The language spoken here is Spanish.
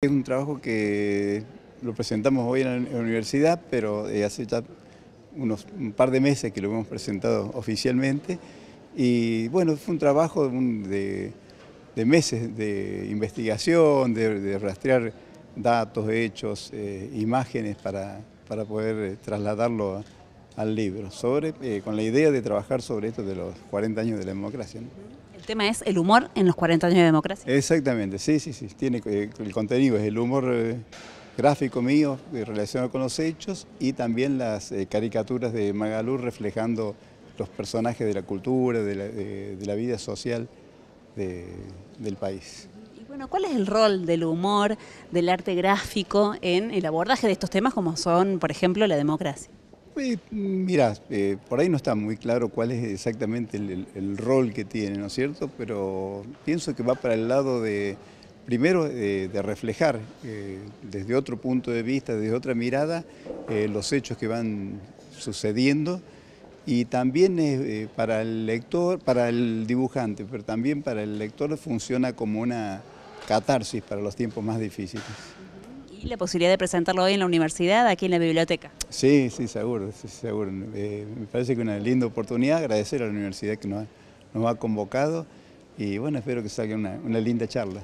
Es un trabajo que lo presentamos hoy en la universidad, pero eh, hace ya unos un par de meses que lo hemos presentado oficialmente. Y bueno, fue un trabajo de, meses de investigación, de, rastrear datos, hechos, eh, imágenes para, para poder eh, trasladarlo al libro, sobre, con la idea de trabajar sobre esto de los 40 años de la democracia tema es el humor en los 40 años de democracia. Exactamente, sí, sí, sí. Tiene, eh, el contenido es el humor eh, gráfico mío eh, relacionado con los hechos y también las caricaturas de Magalú reflejando los personajes de la cultura, de la, vida social del país. Y bueno, ¿cuál es el rol del humor, del arte gráfico en el abordaje de estos temas como son, por ejemplo, la democracia? Mira, eh, por ahí no está muy claro cuál es exactamente el, rol que tiene, ¿no es cierto? Pero pienso que va para el lado de, primero, eh, de reflejar eh, desde otro punto de vista, desde otra mirada, los hechos que van sucediendo y también para el lector, para el dibujante, pero también para el lector funciona como una catarsis para los tiempos más difíciles y la posibilidad de presentarlo hoy en la universidad, aquí en la biblioteca. Sí, sí, seguro, seguro. Eh, me parece que una linda oportunidad, agradecer a la universidad que nos, ha convocado y bueno, espero que salga una linda charla.